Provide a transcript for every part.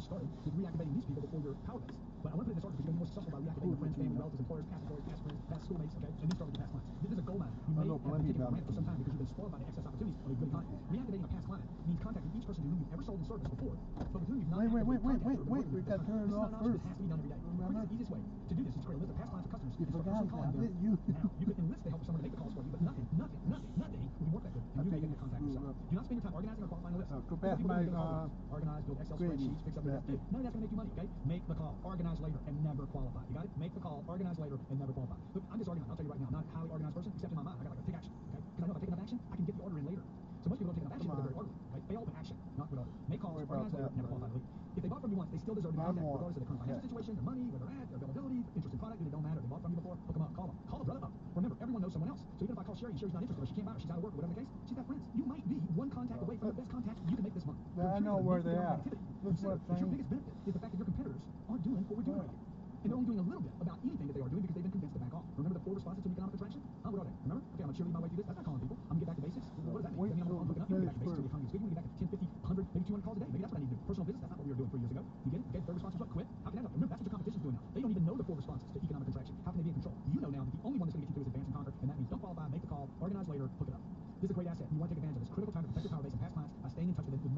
was started with reactivating these people before your power base. But I want to put in this article because you're more successful by reactivating your friends, family, relatives, employers, past employees, past friends, past schoolmates, okay? And then start with your past clients. This is a goal line. You may have been taking for granted for some time because you've been spoiled by the excess opportunities of a good economy. Reactivating a past client means contacting each person to whom you've ever sold in service before, but with whom you've not Wait, wait, wait, wait, wait, wait. We got to turn it off first. This has to be done every day. Remember? The easiest way to do this is to create a list of past clients of customers you and start personally calling them. You. Now, you could enlist the help of someone to make the calls for you, but nothing, nothing, nothing, nothing will be worth that good. You may get contact yourself. Do not spend your time organizing or qualifying prepare my uh, organize, build Excel spreadsheets, fix up yeah. your None of that's gonna make you money, okay? Make the call, organize later, and never qualify. You got it? Make the call, organize later, and never qualify. Look, I'm disorganized. I'll tell you right now, I'm not a highly organized person, except in my mind, I got like take action, okay? Because I know if I take enough action, I can get the order in later. So most people don't take enough action, they're very orderly, right? Fail with action, not with order. Make calls, organize later, never qualify. If they bought from you once, they still deserve to be contact, regardless of their current financial yeah. situation, their money, where they're at, their availability, interest in product, it don't matter. They bought from you before, hook them up, call them. Call a brother up. Remember, everyone knows someone else. So even if I call Sherry, Sherry's not interested. I know where they are. Looks like your biggest benefit is the fact that your competitors aren't doing what we're doing right here. And they're only doing a little bit about anything that they are doing because they've been convinced to back off. Remember the four responses to an economic attraction? Oh, what are they? Remember? Okay, I'm going to cheerlead my way through this. That's not calling people. I'm going to get back to basics. What does that mean? I mean I'm, I'm looking up. I'm going to get back to basics. The economy is good. We get back to 10, 50, 100, maybe 200 calls a day. Maybe that's what I need to do. Personal business, that's not what we were doing three years ago. You get it? Okay, third response was what? Quit. How can that help? Remember, that's what your competition's doing now. They don't even know the four responses to economic contraction. How can they be in control? You know now that the only one that's going to get you through is advance and conquer, and that means don't qualify, make the call, organize later, hook it up. This is a great asset. You want to take advantage of this critical time to protect your power base and past clients by staying in touch with the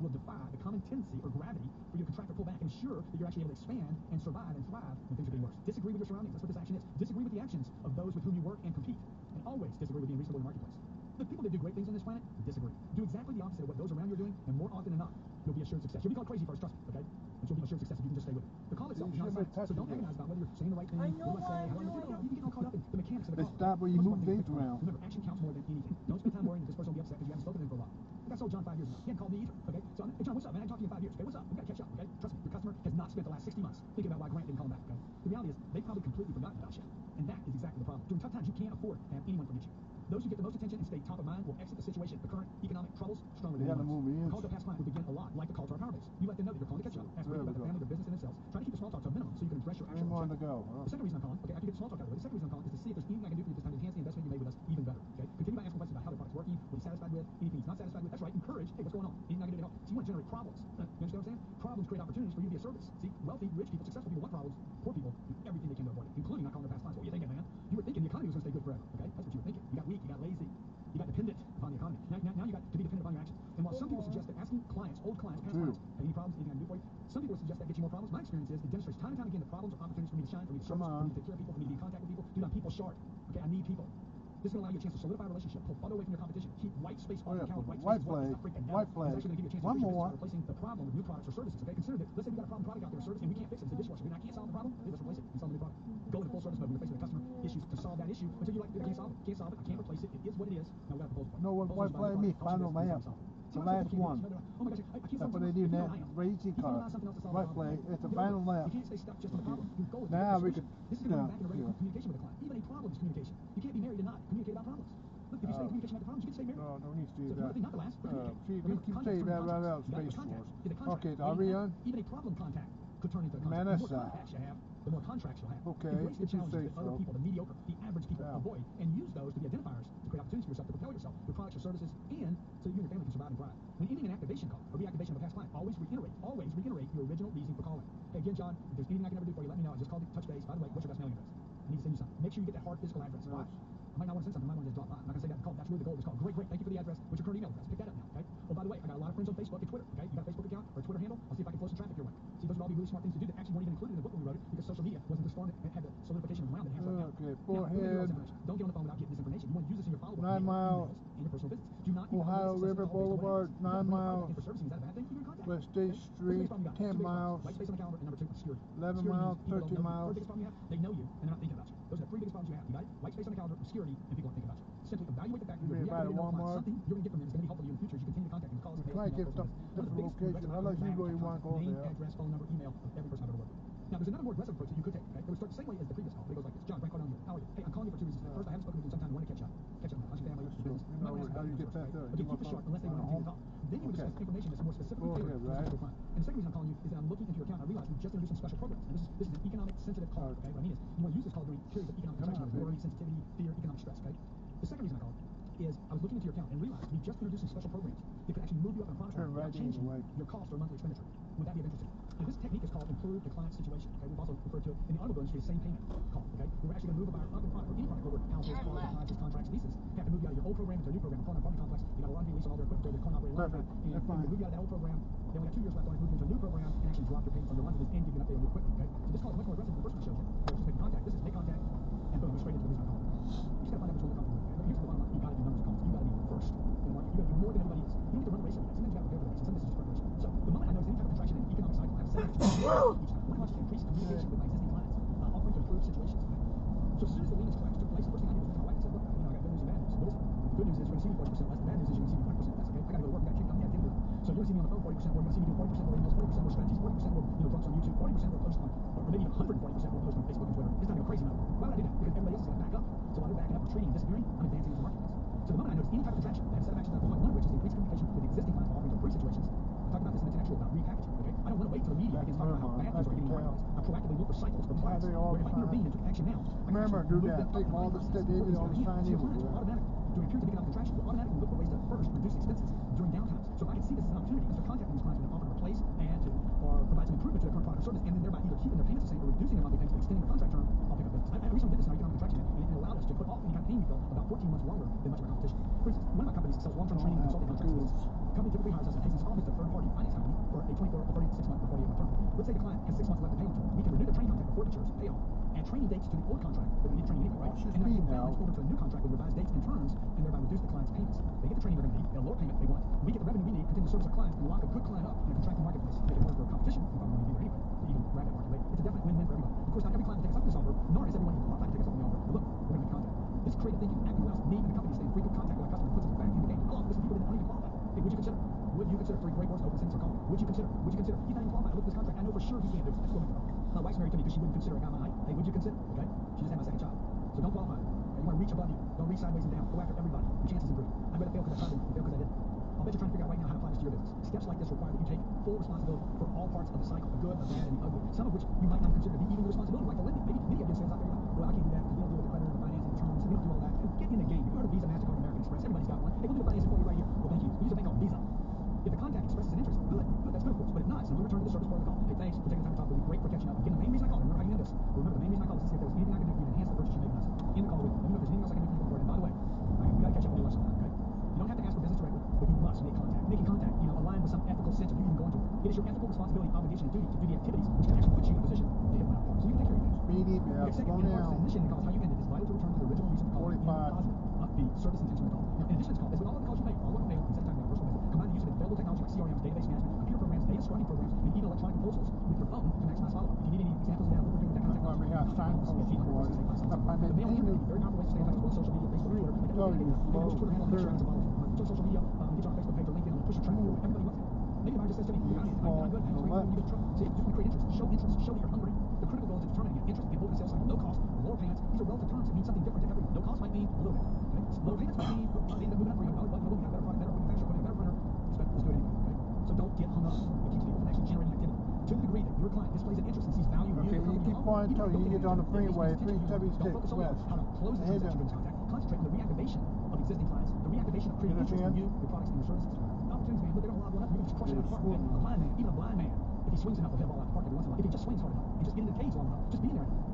will defy uh, the common tendency or gravity for you to contract or pull back, and ensure that you're actually able to expand and survive and thrive when things are getting worse. Disagree with your surroundings. That's what this action is. Disagree with the actions of those with whom you work and compete. And always disagree with being reasonable in the marketplace. The people that do great things on this planet disagree. Do exactly the opposite of what those around you are doing, and more often than not, you'll be assured success. You'll be called crazy first, trust me, okay? But you'll be assured success if you can just stay with it. The call itself is not science, so don't agonize about whether you're saying the right thing. I know what I'm doing. You can get all caught up in the mechanics of the call. Stop where you move things around. Remember, action counts more than 60 months thinking about why Grant didn't call him back, okay? The reality is, they probably completely forgot about you. And that is exactly the problem. During tough times, you can't afford to have anyone forget you. Those who get the most attention and stay top of mind will exit the situation. The current economic troubles stronger than yeah, the. Calls to past client would begin a lot like the call to our power base. You let them know that you're calling to catch up. Ask about the family, their business, and themselves. Try to keep the small talk to a minimum so you can address your actual on the go. Huh? The second reason I'm calling, okay, after you get the small talk out of the way, the second reason I'm calling is to see if there's anything I can do for you this time to enhance the investment you made with us even better. Okay? Continue by asking questions about how the product's working, what he's satisfied with, anything he's not satisfied with. That's right, encourage, hey, what's going on? Anything I can do at all. So you want to generate problems. mm. Any problems eating a new weight? Some people suggest that gets you more problems. My experience is it demonstrates time and time again the problems are opportunities for me to shine, for me to service, for me to take care of people, for me to be in contact with people. Dude, I'm people sharp. Okay, I need people. This is going to allow you a chance to solidify a relationship, pull fun away from your competition, keep white space on oh, yeah. account, white, white space, flag, white, white flag. It's actually going to give you a chance One to more. replacing the problem with new products or services. Okay, consider that. Let's say we got a problem product out there, service, and we can't fix it. It's a dishwasher. and I can't solve the problem. Hey, let's replace it and solve the new product. Go into full service mode. We're facing the customer issues to solve that issue until you like, I can't solve it. Can't solve it. I can't replace it. It is what it is. Now we got a proposal. No one white flag me. Find on my app. It's last one. That's what they do now. Race car. Right play. It's the final lap. Now we. Communication with a client. Even a problem is communication. You can't be married and not communicate about problems. If you stay in oh. communication about problems, you can stay married. No, no need to do uh, that. The last, keep saying that right out of Space Force. Okay, are we on? Even a problem contact could turn into a contact the more contracts you'll have. Okay. Embrace the challenges that so. other people, the mediocre, the average people yeah. avoid, and use those to be identifiers to create opportunities for yourself to propel yourself with products or services and so you and your family can survive and thrive. When ending an activation call or reactivation of a past client, always reiterate, always reiterate your original reason for calling. Hey, again, John, if there's anything I can ever do for you, let me know. I just called you, touch base. By the way, what's your best mailing address? I need to send you something. Make sure you get that hard physical address. Nice. Why? I might not want to send something. I might want to just drop by. I'm not going to say that. Call. That's really the goal of call. Great, great. Thank you for the address. What's your current email address? Pick that up now, okay? Oh, by the way, I got a lot of friends on Facebook and Twitter, okay? You got Okay, forehead. Don't get on the phone without getting this information. You want to use this in your follow-up. Nine Mile. Ohio River Boulevard, Nine Mile. West State Street, Ten Miles. Eleven Mile, Thirteen Miles. They know you, and they're not thinking about you. Those are the three biggest problems you have. You got it? White space on the calendar, obscurity, and people aren't thinking about you. Simply evaluate the fact that you're reacting to something you're going to get from them is going to be helpful to you in the future as you continue to contact and call. Try to get different locations. How much you go you want to go there? Name, address, phone number, email of every person I've ever worked with. Now, there's another more aggressive approach that you could take. It would start the same way as the previous call, it goes like how? Hey, I'm calling you for two reasons. First, I haven't spoken to you in some time. I want to catch up. Catch up. How's your family? What's your business? No, no, how do you get back there? But you keep it short unless they want to take it off. Then you would discuss information that's more specifically tailored to your. And the second reason I'm calling you is that I'm looking into your account. I realize you just introduced some special programs. And this is, this is an economic sensitive call, okay? What I mean is you want to use this call during periods of economic tension, worry, sensitivity, fear, economic stress, okay? The second reason I called is I was looking into your account and realized we just introduced some special programs that could actually move you up in a product line without idea changing either your cost or monthly expenditure. Would that be of interest? Now, this technique is called improve the client situation. Okay, we've also referred to it in the automobile industry, the same payment call. Okay, we're actually going to move about up in product or any product over houses, Turn cars, appliances, contracts, leases. You have to move you out of your old program into a new program. Call a apartment complex, you got a laundry lease on all their equipment, their coin operated laundry. Perfect. And That's we fine. move you out of that old program. Then we got two years left on it, move you into a new program, and actually drop your payments on your laundry lease and give you an update on your equipment. Okay, so this call is much more aggressive than the first one I showed any type of contraction, I set of actions that I point one of which is increased communication with existing clients offering to improve wait till the media begins talking about how uh-huh. bad things are getting in. I proactively look for cycles for all where if I the time. intervene and took action now, I can Remember, do that. Take in the all the process steps before David they always start. trying So to your do. clients will automatically, during periods of economic contraction, will automatically look for ways to first reduce expenses during downtimes. So if I can see this as an opportunity, I start contacting these clients when they're offering to replace, add to, or provide some improvement to their current product or service, and then thereby either keeping their payments the same or reducing their monthly payments, extending the contract term, I'll pick up business. I, I recently did this in our economic contraction, and it, it allowed us to put off any kind of pain we felt about 14 months longer than much of our competition. For instance, one of my companies sells long-term training and consulting contracts. to businesses. The company typically hires us and pays installments to a third-party finance company for a 24 or 36 month or 48 month term. Let's say the client has six months left to pay on term. We can renew the training contract before it matures, pay off, add training dates to the old contract. They're going to need training anyway, right? Watch your And then I speed can balance now. over to a new contract with revised dates and terms, and thereby reduce the client's payments. They get the training they're going to need, get a lower payment they want. We get the revenue we need, continue to service our clients, and lock a good client up in a contracting marketplace. Make it harder for competition, and probably won't be there anyway, to even grab that market rate. It's a definite win-win for everybody. Of course, not every client will take us up on this offer, nor is everyone even qualified to take us up on the offer. But look, we're going to make contact. This creative thinking acting allows me and the company to stay in frequent contact with our customers, puts us back in the game. How often listen to people that aren't even qualified? Hey, would you consider? Would you consider three great words to open a sentence or call me? Would you consider? Would you consider? He's not even qualified. I looked at this contract. I know for sure he can't do it. Let's go with it. My wife's married to me because she wouldn't consider guy my height. Hey, would you consider? Okay? She just had my second child. So don't qualify. Okay? You want to reach above you. Don't reach sideways and down. Go after everybody. Your chances improve. I'd rather fail because I tried than fail because I didn't. I'll bet you're trying to figure out right now how to apply this to your business. Steps like this require that you take full responsibility for all parts of the cycle, the good, the bad, and the ugly. Some of which you might not consider to be even your responsibility, like the lending. Maybe many of you sales out there, like, well, I can't do that because we don't deal with the credit or the financing, the terms. We don't do all that. Get in the game. You heard of Visa, MasterCard, American Express? Everybody's got one. Hey, we'll do the financing for you right here. Well, thank you. We use a bank called Visa. If the contact expresses an interest, good, good, that's good, of course. But if not, simply return to the service part obligation, and duty to do the activities which can actually put you in a position to hit one out. So you can take care of your. Speedy, Okay, yeah, second, slow to down. initiating the call, how you ended is vital to return to the original reason in the 45. positive, upbeat, service intention of call. Now, in addition to this call, as with all of the calls you make, all what fail, instead of talking about personal business, combine the use of available technology like CRMs, database management, computer programs, data scrubbing programs, and even electronic proposals with your phone to maximize follow-up. If you need any examples of that, we're doing that kind of That's why we technology, have contact us. signposts Get 800 for business it. advice. Up by The the mail and can be very powerful ways to stay in touch as well as social media, Facebook, Twitter. Like, hey, you hey, slow. what's your Twitter handle? I Third. have some social media, um, get you on Facebook page or LinkedIn, push your traffic. your. Everybody wants that. Maybe mine just says to me, You I'm, I'm, I'm good. To the So left. you get trouble. See, want to create interest. Show interest. Show that you're hungry. The critical goal is determining an interest in open sales cycle. No cost, lower payments. These are relative terms. It means something different to everyone. No cost might mean a little bit. Okay? Lower payments might mean uh, they moving up for you. Well, you know, we got better product, better equipment, better printer. Let's, do it anyway. Okay? So don't get hung up. It keeps people from actually generating activity. To the degree that your client displays an interest and sees value in Okay, you, you keep going until you get on the freeway, three attention to Don't focus on west. how to close the transaction contact. Concentrate on the reactivation of existing clients, the reactivation of creating interest in you, your products, and your services. Opportunities, man. Look, they're gonna lob one up. You're gonna just crush it out of the park. A blind man, even a blind man, if he swings enough, will hit a ball out of the park every once in a while. If he just swings hard enough and just get in the cage long enough, just be in there enough.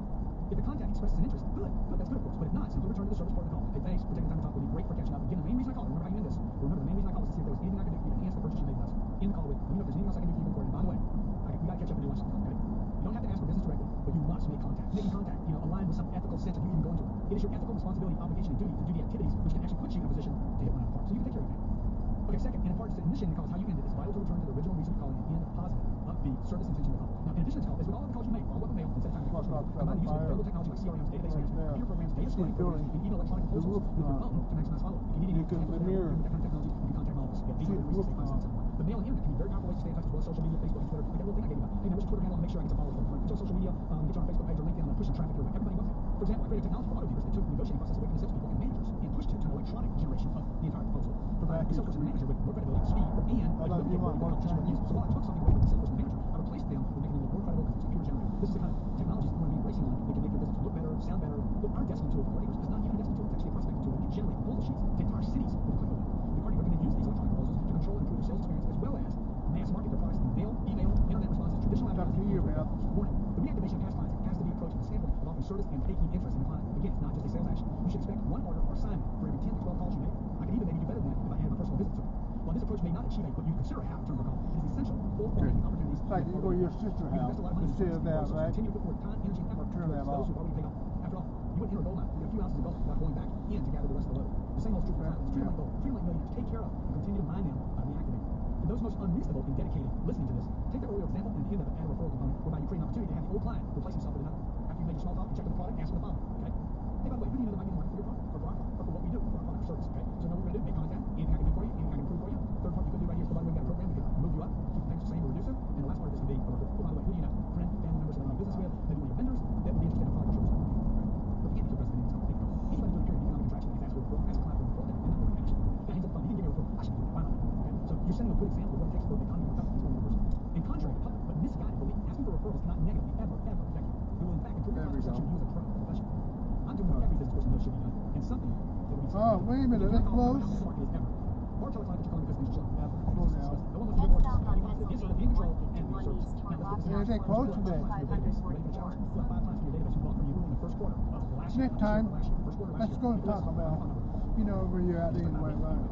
If the contact expresses an interest, good, good, that's good, of course. But if not, simply return to the service part of the call. Hey, thanks for taking the time to talk with me. Great for catching up. Again, the main reason I called, remember how you end this. Remember, the main reason I called is to see if there was anything I could do for you to enhance the purchase you made with us. In the call with, let me know if there's anything else I can do for you going forward. And by the way, I, we got to catch up with you lunch sometime, okay? You don't have to ask for business directly, but you must make contact. Making contact, you know, aligned with some ethical sense of you even going to work. It is your ethical responsibility, obligation, and duty to do the activities which can actually put you in a position to hit one out of the park. So you can take care of your family. Okay, second, in regards to initiating the call, how you ended, it's vital to return to the original reason for calling it in positive, upbeat, service intention call. Now, in addition to call, as with all the calls you make, all what mail, of talking about Fuck personal off, combine the use of technology like CRMs, database Right management, computer programs, data scrubbing programs, and even electronic proposals with your phone to maximize follow-up. If you need any the with of technology, you can contact my office. The roof gone. The mail and internet can be very powerful ways to stay in touch as well as social media, Facebook and Twitter. Like that little thing I gave you about. Hey man, what's your Twitter handle? I'll make sure I get some followers for you. Put you social media, um, get you on Facebook page or LinkedIn. I'm gonna push traffic your way. Everybody wants that. For example, I created technology for auto dealers that took the negotiating process away from the salespeople and managers and pushed it to an electronic generation of the entire proposal, providing the salesperson and manager with more credibility, speed, and love you, to want more competition with Chinese? So while I took something away from the salesperson and manager, I replaced them making them look more credible because it's computer generated. This is the kind of technology you want to be racing on that can make your business look better, sound better. Look, our desking tool for car is not even a desking tool. It's actually a prospecting tool. You can generate proposal sheets to entire cities with a click of a button. The car dealer can then use these electronic proposals to control and improve their sales experience as well as mass market their products in mail, email, internet responses, traditional to you about Warning. The reactivation of past clients has to be approached with a standpoint of offering service and taking interest in the client. Again, it's not just a sales action. You should expect one order or assignment for every 10 to 12 calls you make. I could even maybe do better than that if I added my personal business to it. While this approach may not achieve a what you consider a half turn per call, it is essential for Okay. Like you go to your sister's house invest a lot of instead of that, right? Continue put forward time, energy, and effort Turn towards that those off. who've already paid off. After all, you wouldn't enter a mine with a few ounces of gold without going back in to gather the rest of the load. The same holds true for Right. Treat them like gold. Treat them like millionaires. Take care of and continue to mine them by reactivating. For those most unreasonable and dedicated listening to this, take the earlier example and end it add a referral component whereby you create an opportunity to have the old client replace himself with another. After you've made your small talk, you check with the product, ask for the following. Okay? Hey, by the way, who do you know that might be the market for your product or for our product or for what we do for our product or service? Okay? So know what we're gonna do. Make contact. Anything I can do for you, anything I can improve for you. Third part you could do right here is by the way, we got a program we can move you up, keep things the same or reduce them. And the last part of this can be a referral. Oh, by the way, who do you know? Friend, family members that you do business with, maybe one of your vendors that would be interested in a product or service. But you can't be too aggressive in this company. Anybody during a period of economic contraction is asked for a referral, ask a client for a referral, and and not worry about it. That hangs up the phone. He didn't give me a referral. I should do it. Why not? Okay? So you're setting a good example of what it takes for the economy to recover. It's one person. And contrary to public but misguided belief, asking for referrals cannot negatively ever, ever affect you. It will in fact improve your There we perception you as a pro professional. I'm doing what every business person knows should be done, and something that would be Oh, wait a minute, If that's close. about this is ever. Or tell a client you're calling because things are. Ever. Slow down. No one wants to Head do more. Be positive, be assertive, be in control, and be 151 assertive. east toward Now, let's Rock look at Yeah, they close today. Ready for the challenge? Well, five clients from your database who bought from you in the first quarter of last year. Next time, Last year, first quarter last let's go and talk about, you know, where you're at anyway, right?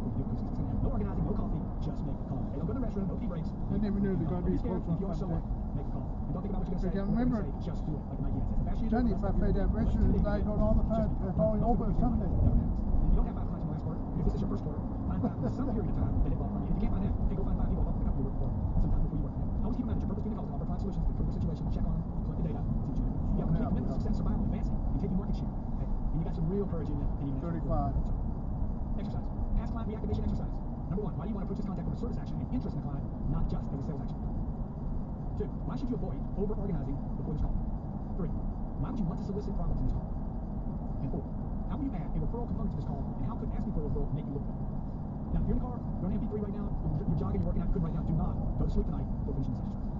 No organizing, no coffee, just make a call. Hey, don't go to the restroom, no tea breaks. I never knew were gonna be Don't close scared. on If you are, so Sunday. what? Make a call. And don't think about what you're going to say. I remember- gonna say. Just do it. Like Nike has. The faster you do Johnny, if I you're that gonna restaurant put. all the time, it's only open Sunday. Never happens. If you don't have five clients from last quarter, if this is your first quarter, find five some period of time that it bought from you. If you can't find that, hey, go find five people from the company you work for sometime before you work for them. Always keep in mind that your purpose being called to offer client solutions to improve their situation, check on them, collect the data, see what you do. You have a complete commitment to success, survival, advancing, and taking market share. Okay? And you got some real courage in you. And even 35. Exercise. Past client reactivation exercise. Number one, why do you want to purchase contact with a service action and interest in the client, not just as a sales action? Two, why should you avoid over-organizing before this call? Three, why would you want to solicit problems in this call? And four, how will you add a referral component to this call, and how could asking for a referral make you look good? Now, if you're in the car, you're on MP3 right now, you're, you're jogging, you're working out, you couldn't right now, do not go to sleep tonight before finishing this exercise.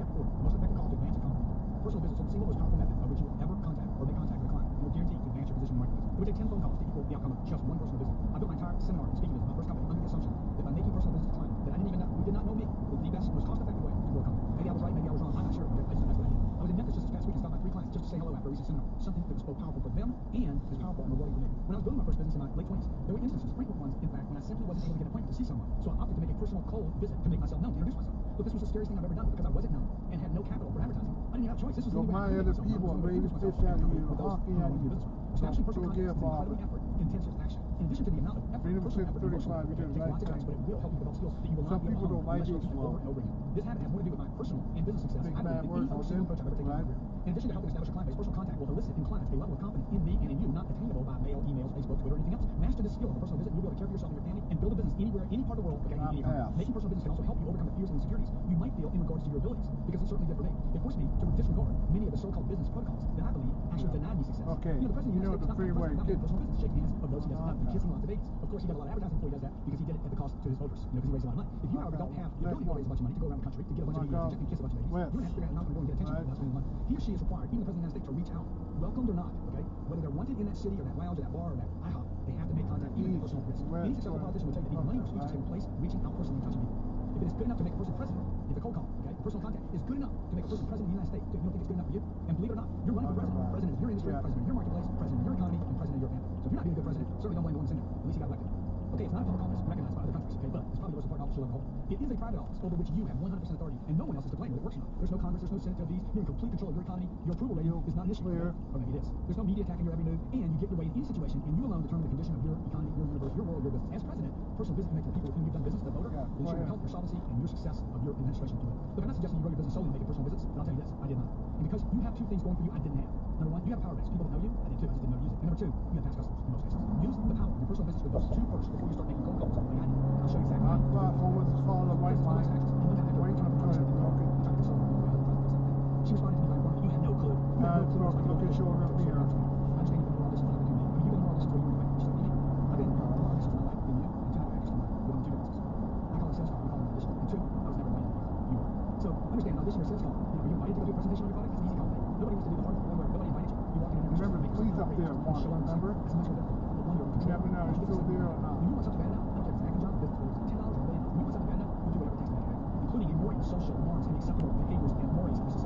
Chapter 4, the most effective call to advance and conquer. Personal business is the single most powerful method by which you will ever contact or make contact with a client. You are guaranteed to advance your position in the marketplace. It would take 10 phone calls to equal the outcome of just one personal visit. I built my entire seminar and speaking business, my first company, under the assumption that by making personal visits to clients that I didn't even know, who did not know me, the best, most cost-effective way to grow a company. Maybe I was right, maybe I was wrong, I'm not sure, but I just that's what I did. I was in Memphis just this past week and stopped by three clients just to say hello after a recent seminar. Something that was both powerful for them and as powerful and rewarding for me. When I was building my first business in my late 20s, there were instances, frequent ones, in fact, when I simply wasn't able to get an appointment to see someone. So I opted to make a personal cold visit to make myself known, to introduce myself. Look, this was the scariest thing I've ever done because I wasn't known and had no capital for advertising. I didn't even have a choice. This was the only way I could make myself known. people I was raise going to introduce myself you, and with those who own you. your business. Establishing personal contacts is an incredible effort, intensive. In addition to the amount of effort, Freedom personal effort and emotional 35, you did it right times, but it will help you develop skills that you will Some not people to don't like it repeat them slow. over and over again. This habit has more to do with my personal and business success, Big I bad words on them, ever taken in my right? career. In addition to helping establish a client base, personal contact will elicit in clients a level of confidence in me and in you not attainable by mail, emails, Facebook, Twitter, or anything else. Master this skill of a personal visit, you'll be able to care for yourself and your family and build a business anywhere, any part of the world, okay, any economy. Making personal business can also help you overcome the fears and insecurities you might feel in regards to your abilities, because it certainly did for me. It forced me to disregard many of the so-called business protocols that I believe actually Yeah. denied me success. Okay, You know, the president you know the United States the is freeway president, personal business, shaking hands of those he does not, Uh-huh. kissing lots of babies. Of course, he got a lot of advertising before he does that because he did it at the cost to his voters, you know, because he raised a lot of money. If you, however, don't have the ability to raise a bunch of money to go around the country to get a bunch of uh, and kiss a bunch of babies, you're gonna have to figure out how to go and get attention Right. without spending money. He or she is required, even the president of the United States, to reach out, welcomed or not, okay, whether they're wanted in that city or that lounge or that bar or that IHOP, they have to make contact even at personal risk. Any successful politician will tell you that even money speeches taking place, reaching out personally and touching people. If it is good enough to make a person president, if a cold call, okay, personal contact is good enough to make a person president of the United States, you don't think it's good enough for you? And believe it or not, you're running for president. President of your industry, president of your marketplace, president of your economy, and president of your family. So if you're not being a good president, certainly don't blame the one there. At least you got elected. Okay, it's not a public office recognized by other countries, okay, but it's probably the most important office you'll ever hold. It is a private office over which you have 100% authority, and no one else is to blame whether it works or not. There's no Congress, there's no Senate to appease. You're in complete control of your economy. Your approval Deal is not an issue. clear. Or maybe it is. There's no media attacking your every move, and you get your way in any situation, and you alone determine the condition of your economy, your universe, your world, your business. As president, personal business you make to the people with whom you've done business, the voter, Yeah, ensure your oh, health, your solvency, and your success of your administration, you will. Look, I'm not suggesting you grow your business solely making personal visits, but I'll tell you this, I did not. And because you have two things going for you I didn't have. Number one, you have a power base. People that know you, I did too, I just didn't know to use it. And number two, shit on number. You never know, it's still there or not. You know what's up to now? Like your second job, this towards $10 a day. You know what's up to now? You do whatever takes to including ignoring social norms, unacceptable behaviors, and morals versus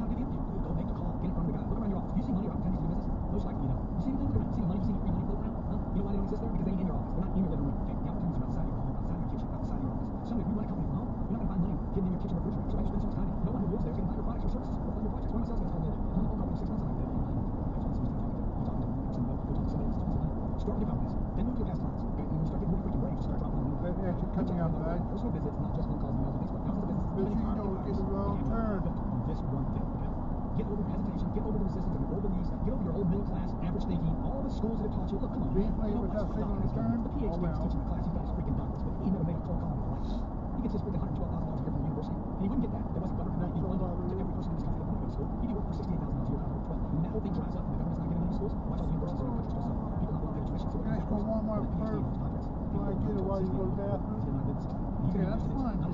they ain't in your office. They're not in your living room. Okay? The opportunities are outside your home, outside your kitchen, outside your office. So if you run a company home, you're not going to find money hidden in your kitchen refrigerator. So you spend so much time? No one who lives there is going to buy your products or services or fund your projects. One of my sales guys told me that I'm on the phone call in six months. I'm "Yeah, I. I want somebody else. Talk to somebody else. Start with your companies. Then move to your past clients. Okay? And you start getting really brave, just start dropping them. That actually coming up, right? Personal visits, not just phone calls and emails and Facebook. Thousands of businesses. But you don't get the wrong turn. On this one thing? Get over hesitation. Get over the resistance Get over beliefs. Get over your old middle class, average thinking. All the schools that have taught you. Look, come on. Man. You know, without signal return? The PhD Oh, well. teaching the class. He's got his freaking doctorate, but he never made a cold call in his life. He gets his freaking $112,000 a year from the university, and he wouldn't get that. There wasn't government money. He funded to every person in this country that wanted to go to school. He'd be working for $68,000 a year, not over 12. And that whole thing dries up and the government's not giving money to schools, watch all the universities in the country suffer. People not willing to pay the tuition. So Can I ask for one more PhD and those doctorates. Before I get it while you go to the bathroom? He's been on business. He's Okay, been that's fine. not